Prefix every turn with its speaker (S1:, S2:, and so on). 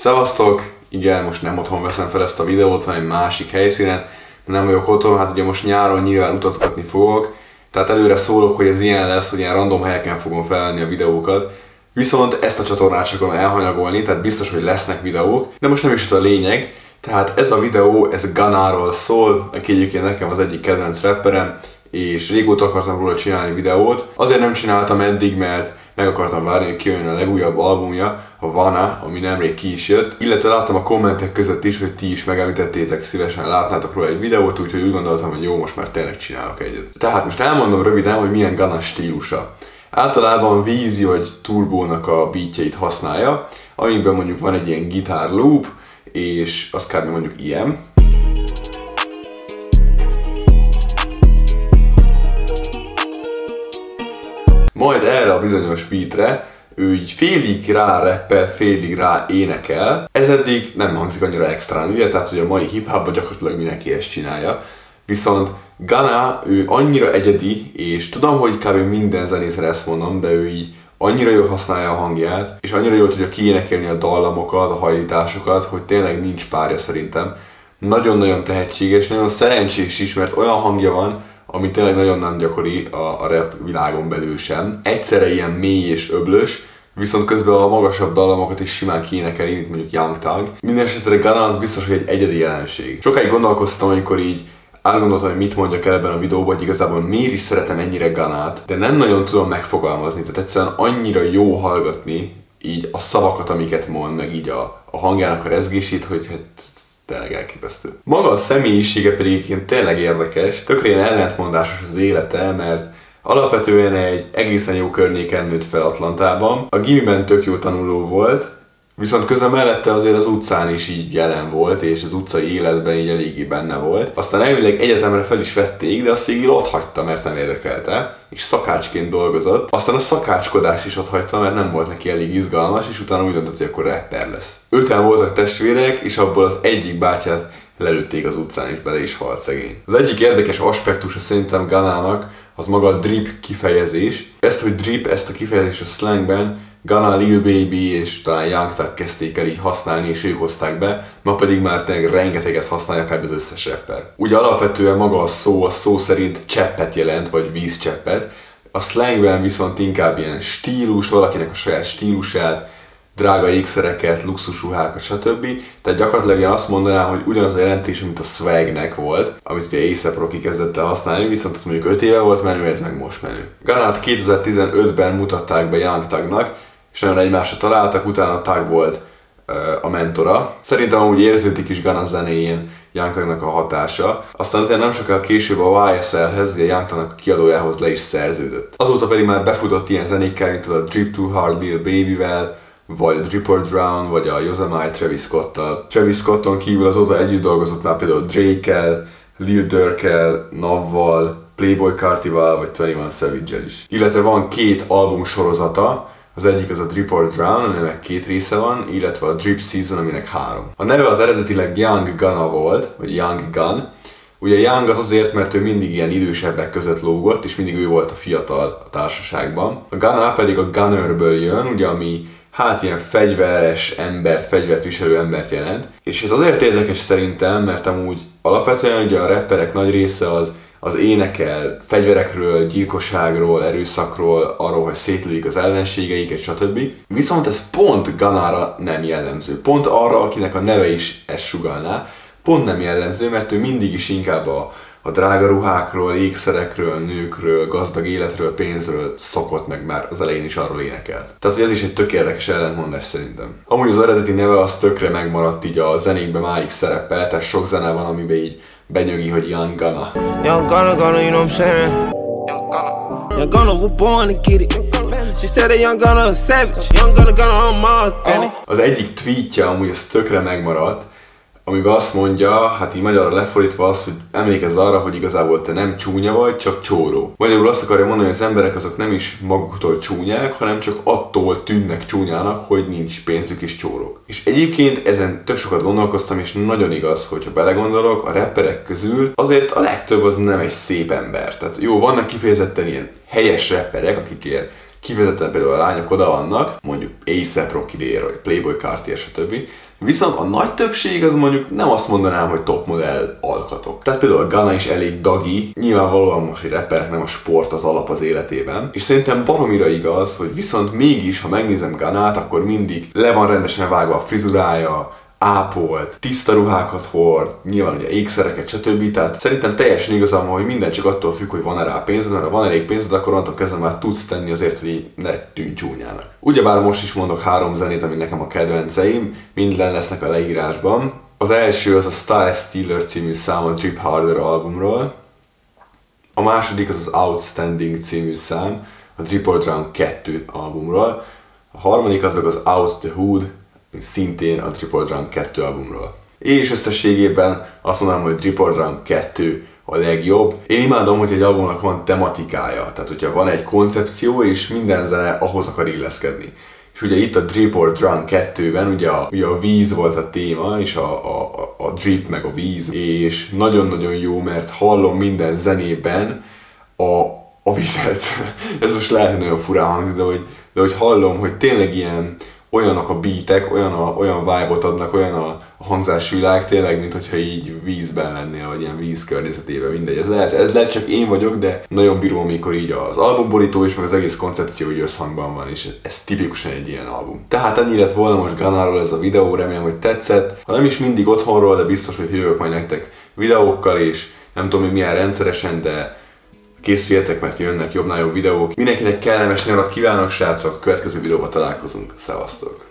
S1: Szevasztok! Igen, most nem otthon veszem fel ezt a videót, hanem másik helyszínen. Nem vagyok otthon, hát ugye most nyáron nyilván utazgatni fogok, tehát előre szólok, hogy ez ilyen lesz, hogy ilyen random helyeken fogom felvenni a videókat. Viszont ezt a csatornát csak elhanyagolni, tehát biztos, hogy lesznek videók, de most nem is ez a lényeg. Tehát ez a videó, ez Ganáról szól, aki egyébként nekem az egyik kedvenc rapperem, és régóta akartam róla csinálni videót. Azért nem csináltam eddig, mert meg akartam várni, hogy kijön a legújabb albumja, a Vana, ami nemrég ki is jött, illetve láttam a kommentek között is, hogy ti is megemlítettétek, szívesen látnátok róla egy videót, úgyhogy úgy gondoltam, hogy jó, most már tényleg csinálok egyet. Tehát most elmondom röviden, hogy milyen Gana stílusa. Általában vízi vagy turbónak a beatjeit használja, amiben mondjuk van egy ilyen gitár loop, és az kb. mondjuk ilyen. Majd erre a bizonyos beatre ő így félig rá reppel, félig rá énekel. Ez eddig nem hangzik annyira extrán, ugye? Tehát, hogy a mai hip gyakorlatilag mindenki ezt csinálja. Viszont Gana, ő annyira egyedi, és tudom, hogy kb. minden zenészre ezt mondom, de ő így annyira jól használja a hangját, és annyira jól tudja kiénekelni a dallamokat, a hajlításokat, hogy tényleg nincs párja szerintem. Nagyon-nagyon tehetséges, nagyon szerencsés is, mert olyan hangja van, ami tényleg nagyon nem gyakori a, a rap világon belül sem. Egyszerre ilyen mély és öblös, viszont közben a magasabb dallamokat is simán kiénekeli, mint mondjuk Young Thug. Minden esetre Gunna az biztos, hogy egy egyedi jelenség. Sokáig gondolkoztam, amikor így átgondoltam, hogy mit mondjak el ebben a videóban, hogy igazából miért is szeretem ennyire Ganát, de nem nagyon tudom megfogalmazni, tehát egyszerűen annyira jó hallgatni így a szavakat, amiket mond, meg így a, a hangjának a rezgését, hogy hát tényleg elképesztő. Maga a személyisége pedig egyébként tényleg érdekes, tökre ellentmondásos az élete, mert alapvetően egy egészen jó környéken nőtt fel Atlantában. A gimiben tök jó tanuló volt, Viszont közben mellette azért az utcán is így jelen volt, és az utcai életben így eléggé benne volt. Aztán elvileg egyetemre fel is vették, de azt végül ott hagyta, mert nem érdekelte, és szakácsként dolgozott. Aztán a szakácskodás is ott hagyta, mert nem volt neki elég izgalmas, és utána úgy döntött, hogy akkor rapper lesz. Öten voltak testvérek, és abból az egyik bátyát lelőtték az utcán, és bele is halt szegény. Az egyik érdekes aspektusa szerintem Ganának az maga a drip kifejezés. Ezt, hogy drip, ezt a kifejezést a slangben Gunna, Lil Baby és talán Young kezdték el így használni, és ők hozták be, ma pedig már tényleg rengeteget használják akár az összes rapper. Ugye alapvetően maga a szó, a szó szerint cseppet jelent, vagy vízcseppet, a slangben viszont inkább ilyen stílus, valakinek a saját stílusát, drága ékszereket, luxusruhákat, stb. Tehát gyakorlatilag én azt mondanám, hogy ugyanaz a jelentés, mint a swagnek volt, amit ugye A$AP Rocky kezdett el használni, viszont az mondjuk 5 éve volt menő, ez meg most menő. Ganát 2015-ben mutatták be Young Thugnak, és nagyon egymásra találtak, utána Tag volt a mentora. Szerintem úgy érződik is Gunna zenéjén Young a hatása. Aztán utána nem sokkal később a YSL-hez, ugye Young a kiadójához le is szerződött. Azóta pedig már befutott ilyen zenékkel, mint a Drip Too Hard Lil Baby-vel, vagy a Drip or Drown, vagy a Yosemite Travis Scott-tal. Travis Scotton kívül azóta együtt dolgozott már például Drake-el, Lil Durk-el, Navval, Playboy Cartival, vagy 21 Savage-el is. Illetve van két album sorozata, az egyik az a Drip or Drown, aminek két része van, illetve a Drip Season, aminek három. A neve az eredetileg Young Gunna volt, vagy Young Gun. Ugye Young az azért, mert ő mindig ilyen idősebbek között lógott, és mindig ő volt a fiatal a társaságban. A Gunna pedig a Gunnerből jön, ugye ami hát ilyen fegyveres embert, fegyvert viselő embert jelent. És ez azért érdekes szerintem, mert amúgy alapvetően ugye a rapperek nagy része az az énekel fegyverekről, gyilkosságról, erőszakról, arról, hogy szétlőjük az ellenségeiket, stb. Viszont ez pont Ganára nem jellemző. Pont arra, akinek a neve is ezt sugalná, pont nem jellemző, mert ő mindig is inkább a, a drága ruhákról, ékszerekről, nőkről, gazdag életről, pénzről szokott meg már az elején is arról énekelt. Tehát, hogy ez is egy tök érdekes ellentmondás szerintem. Amúgy az eredeti neve az tökre megmaradt így a zenékben máig szerepel, tehát sok zene van, amiben így benyögi, hogy Young Gunna. Young Gunna, Gunna, you know what I'm saying? Young Gunna. Young Gunna was born to get it. She said that Young Gunna a savage. Young Gunna, Gunna on Mars. Az egyik tweetje amúgy ez tökre megmaradt, amiben azt mondja, hát így magyarra lefordítva az, hogy emlékezz arra, hogy igazából te nem csúnya vagy, csak csóró. Magyarul azt akarja mondani, hogy az emberek azok nem is maguktól csúnyák, hanem csak attól tűnnek csúnyának, hogy nincs pénzük és csórók. És egyébként ezen tök sokat gondolkoztam, és nagyon igaz, hogyha belegondolok, a rapperek közül azért a legtöbb az nem egy szép ember. Tehát jó, vannak kifejezetten ilyen helyes rapperek, akikért kifejezetten például a lányok oda vannak, mondjuk A$AP Rocky vagy Playboy Cartier, stb Viszont a nagy többség az mondjuk nem azt mondanám, hogy top modell alkatok. Tehát például a Ghana is elég dagi, nyilvánvalóan most egy rappernek nem a sport az alap az életében. És szerintem baromira igaz, hogy viszont mégis, ha megnézem Ganát, akkor mindig le van rendesen vágva a frizurája, ápolt, tiszta ruhákat hord, nyilván ugye ékszereket, stb. Tehát szerintem teljesen igazam, hogy minden csak attól függ, hogy van-e rá pénzed, mert ha van elég pénzed, akkor onnantól kezdve már tudsz tenni azért, hogy ne tűnj csúnyának. Ugyebár most is mondok három zenét, ami nekem a kedvenceim, mind lesznek a leírásban. Az első az a Style Stealer című szám a Drip Harder albumról. A második az az Outstanding című szám a Drip Run 2 albumról. A harmadik az meg az Out the Hood szintén a Triple Run 2 albumról. És összességében azt mondanám, hogy Triple Run 2 a legjobb. Én imádom, hogy egy albumnak van tematikája, tehát hogyha van egy koncepció, és minden zene ahhoz akar illeszkedni. És ugye itt a Drip or Drunk 2-ben ugye a, ugye a víz volt a téma, és a, a, a drip meg a víz, és nagyon-nagyon jó, mert hallom minden zenében a, a vizet. Ez most lehet, hogy nagyon furán hangzik, de hogy, de hogy hallom, hogy tényleg ilyen, olyanok a beatek, olyan, a, olyan vibe-ot adnak, olyan a, a tényleg, mint hogyha így vízben lennél, vagy ilyen víz környezetében, mindegy. Ez lehet, ez lehet csak én vagyok, de nagyon bírom, amikor így az albumborító is, meg az egész koncepció így összhangban van, és ez tipikusan egy ilyen album. Tehát ennyi lett volna most Ganáról ez a videó, remélem, hogy tetszett. Ha nem is mindig otthonról, de biztos, hogy jövök majd nektek videókkal, és nem tudom, hogy milyen rendszeresen, de készüljetek, mert jönnek jobbnál jobb videók. Mindenkinek kellemes nyarat kívánok, srácok, következő videóban találkozunk. Szevasztok!